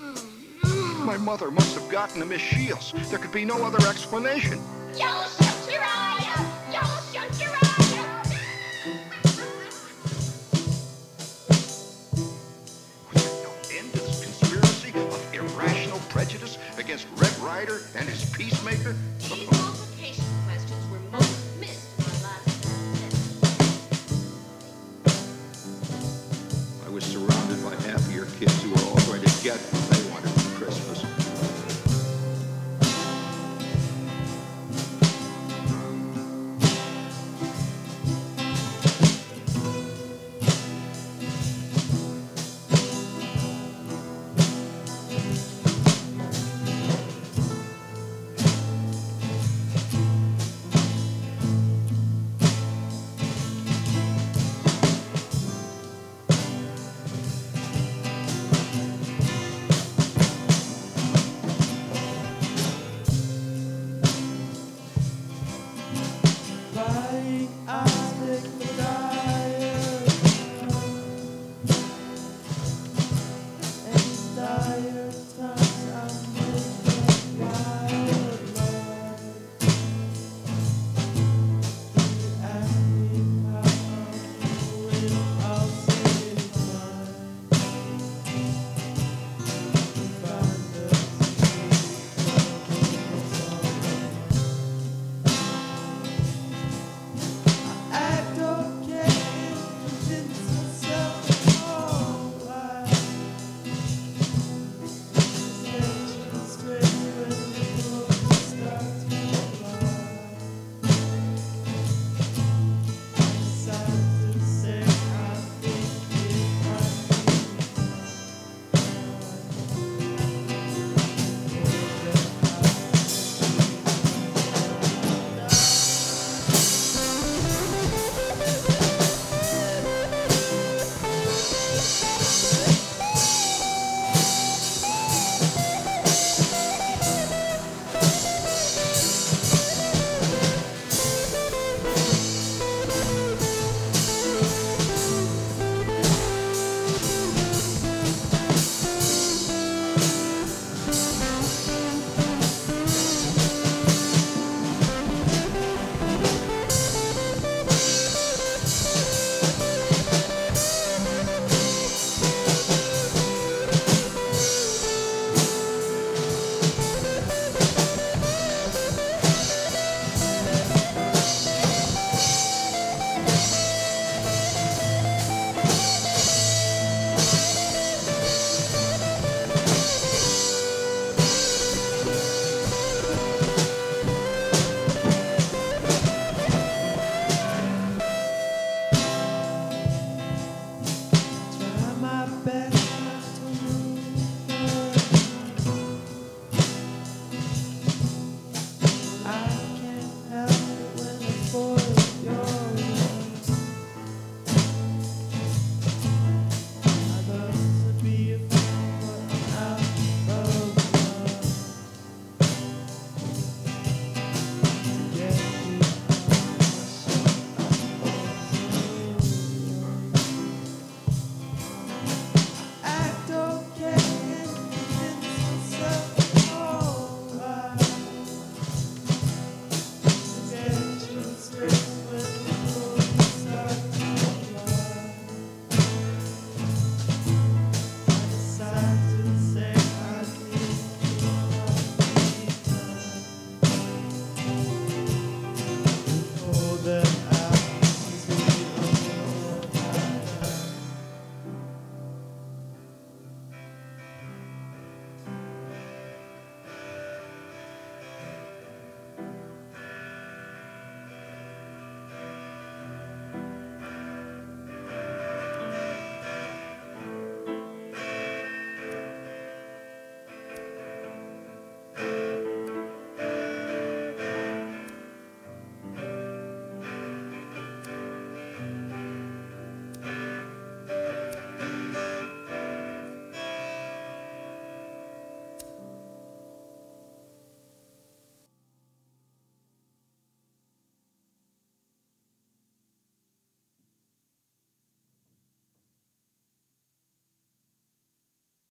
My mother must have gotten to Miss Shields. There could be no other explanation. You'll shoot your eye out! You'll shoot your eye out! Was there no end to this conspiracy of irrational prejudice against Red Ryder and his peacemaker? desire.